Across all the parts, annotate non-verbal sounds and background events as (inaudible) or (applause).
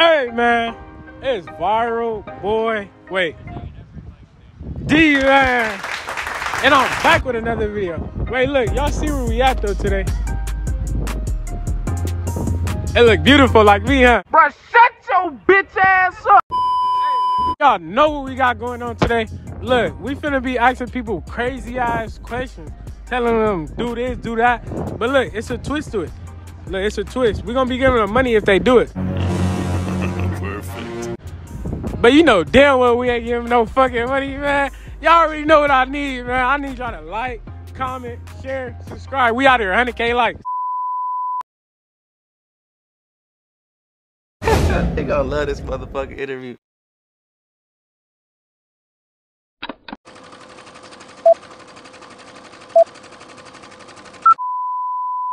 Hey man, it's viral boy. Wait, D man, and I'm back with another video. Wait, look, y'all see where we at though today? It look beautiful like me, huh? Bruh, shut your bitch ass up. Y'all know what we got going on today. Look, we finna be asking people crazy ass questions, telling them do this, do that. But look, it's a twist to it. Look, it's a twist. we gonna be giving them money if they do it. Perfect. But you know damn well we ain't giving no fucking money, man. Y'all already know what I need, man. I need y'all to like, comment, share, subscribe. We out here, 100k likes. (laughs) They gonna love this motherfucking interview.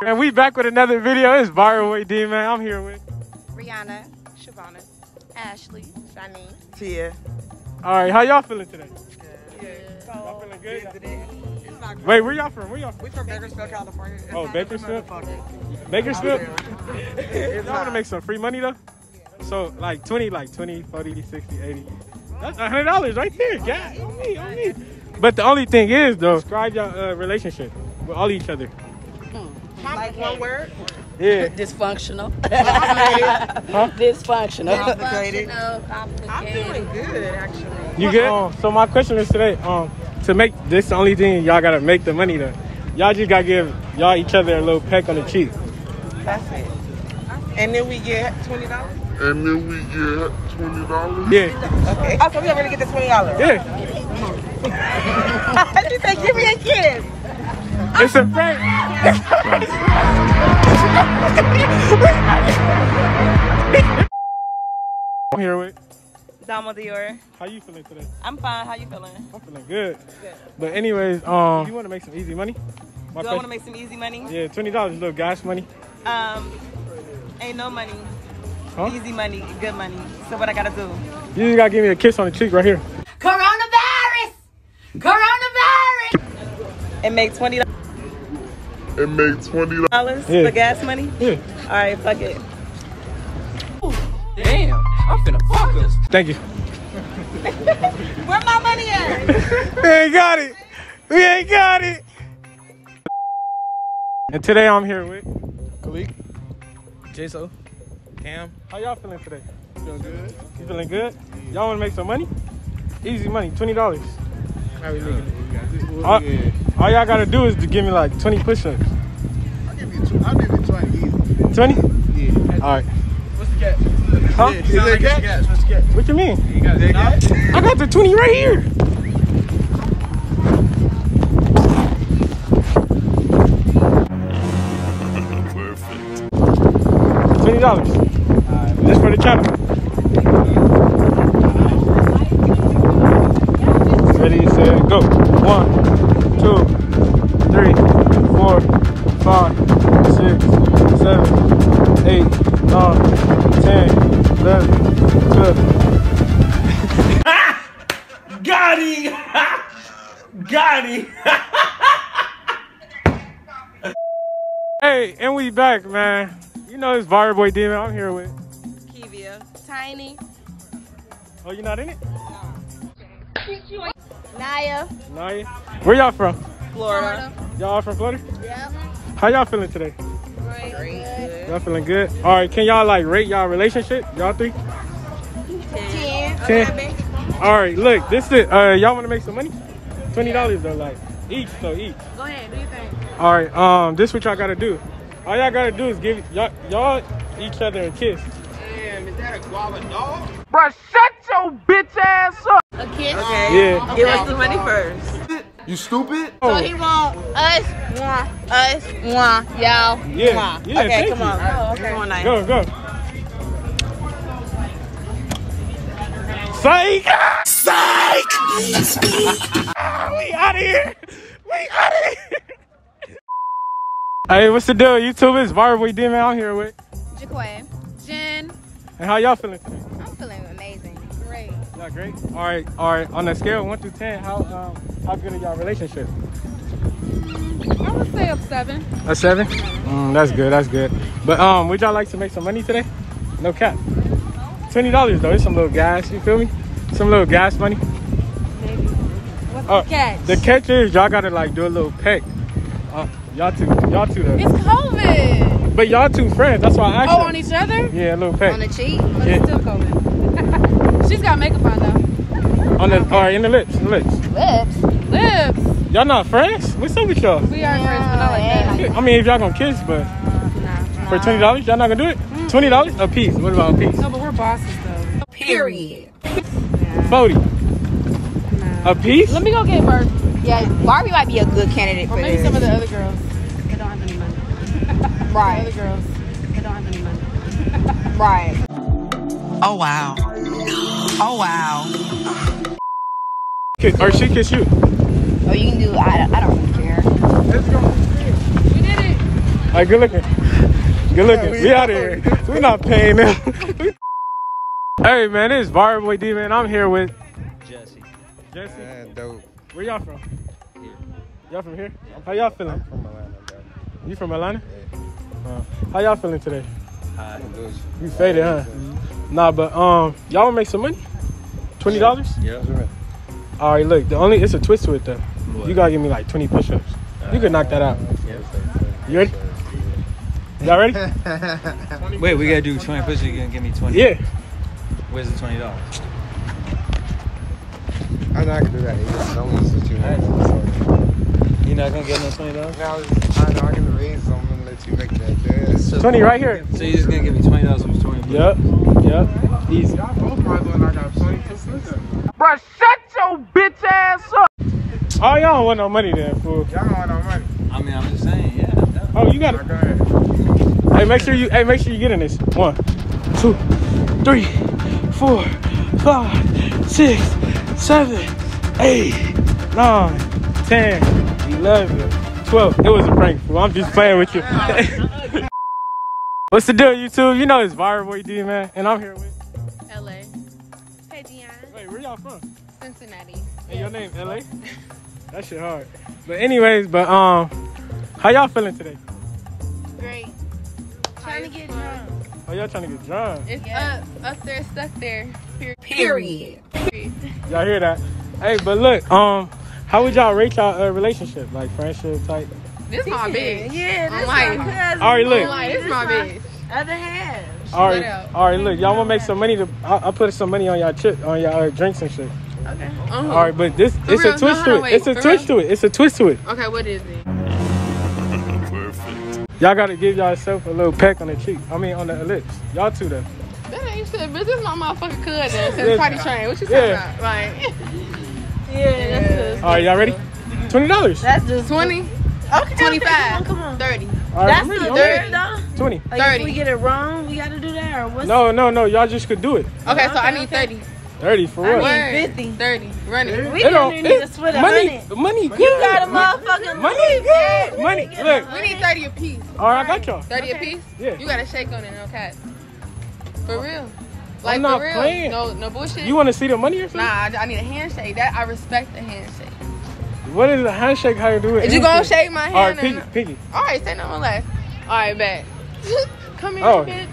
And we back with another video. It's Viral with D, man. I'm here with. Rihanna, Shavana, Ashley, Shani. Tia. All right, how y'all feeling today? Y'all feeling good? today. Wait, where y'all from? Where y'all from? We from Bakersfield, California. It's Oh, not- Bakersfield? it's not Bakersfield? It's Y'all want to make some free money though? So like 20, like 20, 40, 60, 80. That's $100 right there. Yeah, on me, on me. But the only thing is though, describe your uh, relationship with all each other. Like one word? Yeah. Dysfunctional. (laughs) Huh? Dysfunctional. Complicated. Complicated. I'm doing good, actually. You good? Um, so my question is today, um, to make this the only thing y'all gotta make the money though. Y'all just gotta give y'all each other a little peck on the cheek. That's it. And then we get $20? And then we get twenty dollars. Yeah, Okay. Oh, so we already get the $20? yeah. (laughs) she said, give me a kiss. It's a prank. (laughs) I'm (laughs) here with. Dama Dior. How you feeling today? I'm fine. How you feeling? I'm feeling good. But anyways, um, you want to make some easy money? My Do I want to make some easy money? Yeah, twenty dollars, a little gas money. Um, ain't no money. Huh? Easy money, good money. So what I gotta do? You just gotta give me a kiss on the cheek right here. Coronavirus! Coronavirus! And make twenty And make twenty dollars. dollars Yeah. for gas money. Yeah. All right, fuck it. Damn, I'm finna fuck us. Thank you. Where my money at? (laughs) We ain't got it. We ain't got it. And today I'm here with Kalik. Jaso. Cam. How y'all feeling today? Feeling good. You feeling good? Y'all want to make some money? Easy money, twenty dollars. How we making it? Uh, All, all y'all gotta do is to give me like twenty push-ups. I'll give you two. I'll give you twenty easy. Twenty? Yeah. All right. What's the catch? Huh? Is that catch? What's the catch? What you mean? You got that? I got the twenty right here. Perfect. Twenty dollars. Just for the channel. Got him! (laughs) Hey, and we back, man. You know it's Viral Boy D man. I'm here with. Kivia, Tiny, Oh, you not in it? Naya, Naya. Where y'all from? Florida. Y'all from Florida? Yep. How y'all feeling today? Great. Y'all feeling good? All right, can y'all like rate y'all relationship? Y'all three? Ten. Ten. All right, look, this is uh, y'all want to make some money? Twenty dollars though, like each, so each. Go ahead, do your thing. All right, um, this what y'all gotta do. All y'all gotta do is give y'all y'all each other a kiss. Damn, is that a guava dog? Bruh, shut your bitch ass up. A kiss. Yeah. Give us the money first. You stupid? So he want us, mwah, us, mwah, y'all, Yeah. mwah. Yeah. okay, thank come you. on. Oh, okay. Come on, Naya. Go go. Psych! We out of here! We out of here! (laughs) hey, what's the deal? YouTube is Viral Boy D man. I'm here with. Jaquay, Jen. And how y'all feeling today? I'm feeling amazing. Great. Y'all great? All right, all right. On a scale of one to ten, how um how good are y'all relationship? I would say up seven. A seven? Mm, that's good. That's good. But um, would y'all like to make some money today? No cap. twenty dollars though. It's some little gas. You feel me? Some little gas money. Oh, the catch? The catch is y'all gotta like do a little peck. Uh, y'all two, y'all two though. it's COVID. But y'all two friends. That's why I asked. Oh, you. on each other? Yeah, a little peck. On the cheek? But Yeah. it's still COVID. (laughs) She's got makeup on though. On the, all right, in the lips, in the lips. Lips. Lips. Y'all not friends? What's up with y'all? We are friends, but not like that. I mean, if y'all gonna kiss, but Nah. for twenty dollars, y'all not gonna do it. Twenty dollars a piece. What about a piece? No, but we're bosses though. Period. Forty. A piece? Let me go get Barbie. Yeah, Barbie might be a good candidate Or for maybe this. some of the other girls. They don't have any money. (laughs) The other Right, girls. They don't have any money. (laughs) (laughs) right. Oh wow. Oh wow. Kiss, or she kiss you? Oh, you can do. I, I don't care. Let's go. We did it. All right, good looking. Good looking. we out of here. We're not paying them. hey man, this is Bar Boy D man. I'm here with Jesse. Jesse. Man, dope. Where y'all from? Y'all from here? How y'all feeling? From Atlanta, bro. You from Atlanta? Uh, how y'all feeling today? Hi. Good. You faded, huh? Nah, but um, y'all wanna make some money? Twenty dollars? Yeah. All right, look. The only it's a twist to it though. You gotta give me like twenty push-ups. You could knock that out. You ready? Y'all ready? (laughs) Wait, we gotta do 20 push-ups. You gonna give me 20? Yeah. Where's the $20? I'm not gonna do that either. Don't listen to you. man. You're not gonna get no $20? Now, I know I can raise some and let you make that. Yeah, it's just- Twenty right here. So you're just gonna give me $20 for 20 push Yep. Yep. Easy. Y'all both probably doing I got 20 percent. Oh, y'all don't want no money then, fool. Y'all don't want no money. I mean, I'm just saying, yeah. yeah. Oh, you got it. go. Hey, make sure you. Hey, make sure you get in this. One, two, three, four, five, six, seven, eight, nine, ten, eleven, twelve. It was a prank, fool. I'm just playing with you. (laughs) What's the deal, YouTube? You know it's Viral Boy D, man, and I'm here with. LA. Hey, Dion. Wait, where y'all from? Cincinnati. Hey, your name LA? That shit hard. But anyways, but um, how y'all feeling today? Great. Trying to get drunk. Oh, y'all trying to get drunk? It's up. Up there, stuck there. Period. Y'all hear that? Hey, but look, um, how would y'all rate y'all uh, relationship, like friendship type? This my bitch. Yeah, I'm this like, my cousin. All right, look. I'm like, this my bitch. Other half. All let right, out. all right. Look, y'all want to make some money to? I, I put some money on y'all chip, on y'all uh, drinks and shit. Okay. Uh-huh. All right, but this, For it's real? a twist No, to it. wait, It's a for twist to it. It's a twist to it. Okay, what is it? Perfect. Y'all gotta give yourself a little peck on the cheek. I mean, on the lips. Y'all two though. That ain't shit, bitch. This is my motherfucking cousin since Yeah. potty train. What you talking Yeah. about? Like, (laughs) Yeah, that's All right, y'all ready? Twenty dollars. That's just 20, Okay, 25, Come on. 30. All right, That's the ready. Third ready. though. Twenty. Like 30. if we get it wrong, we gotta do that or what's No, no, no. Y'all just could do it. Okay, so I need okay. 30. Thirty for real. I need 50. 30. Run it. We don't don't- need it- to split a money, hundred. money good. You got a motherfucking Money good. Money. Look. We need 30 a piece. All right, I got y'all. 30 a piece? Yeah. You gotta shake on it, no cat. For real. Like, I'm not real. playing. No, no bullshit. You want to see the money or something? Nah, I, I need a handshake. That I respect the handshake. What is a handshake? How you do it? Is you gonna shake my hand? or piggy, not? piggy. All right, say no more less. All right, bet. (laughs) Come here, Oh. bitch.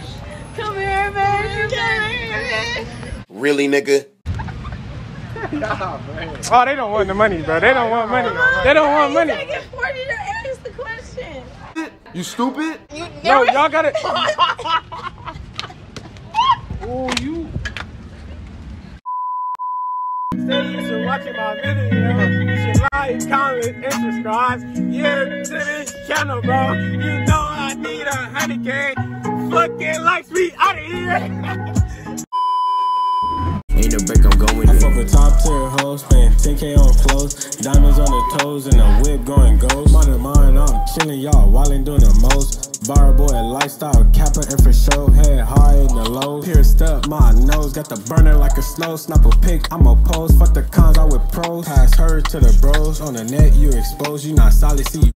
Come here, bitch. Really, nigga? (laughs) nah, Oh, they don't want the money, bro. They don't want money. They don't want money. Taking 40 to ask the question. You stupid? You No, y'all got it. (laughs) Oh, you. Stay used to watching my video. You should like, comment, and subscribe. Yeah, to this channel, bro. You know I need a honey K. Fucking likes me out of here. (laughs) With top tier hoes, spend 10k on clothes, diamonds on the toes, and a whip going ghost. Money mine, I'm chillin', y'all, wildin' doing the most. Bar boy, lifestyle, capping and for show, head high in the low. Pierced up my nose, got the burner like a snow. Snap a pic, I'm a pose. Fuck the cons, I with pros. Pass her to the bros. On the net, you exposed, you not solid, see